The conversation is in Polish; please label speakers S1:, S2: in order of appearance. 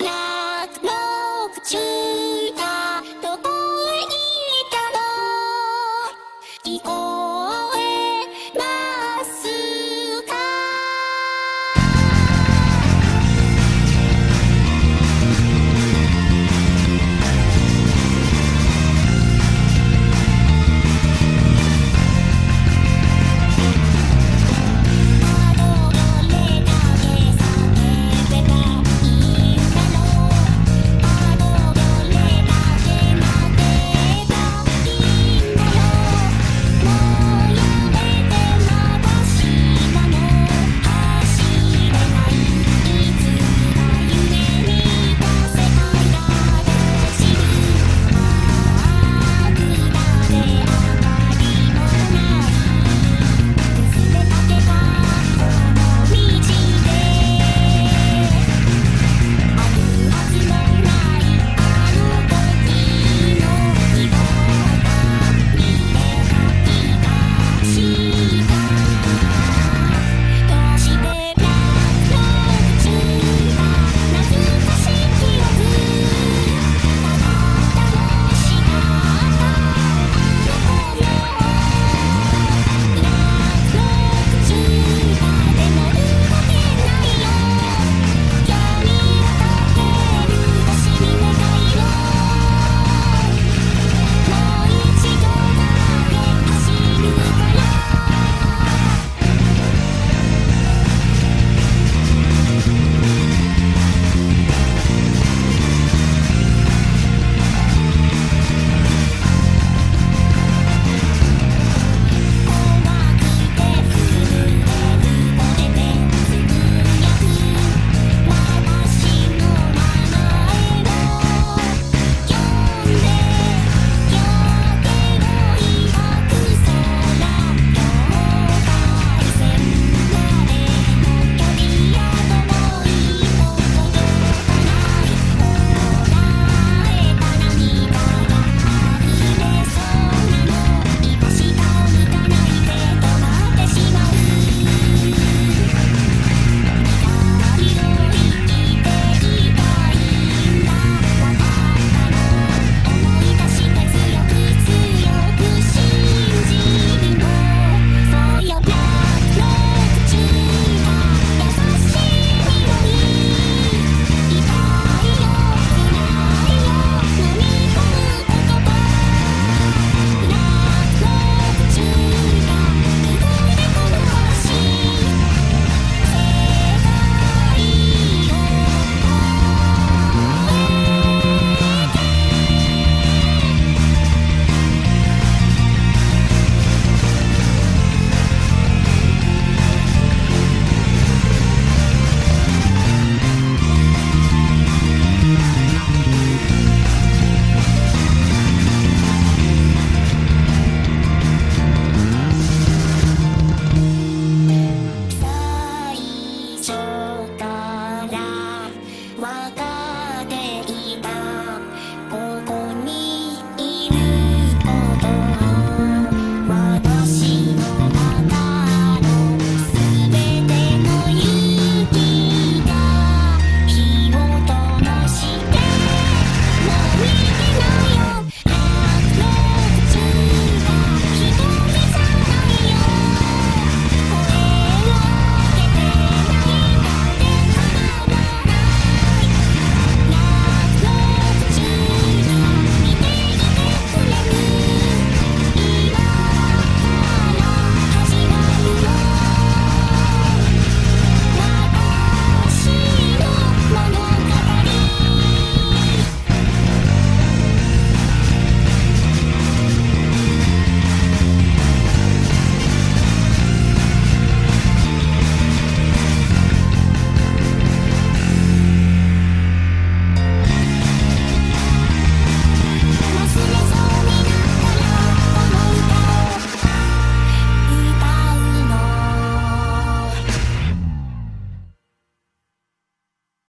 S1: Jak nóg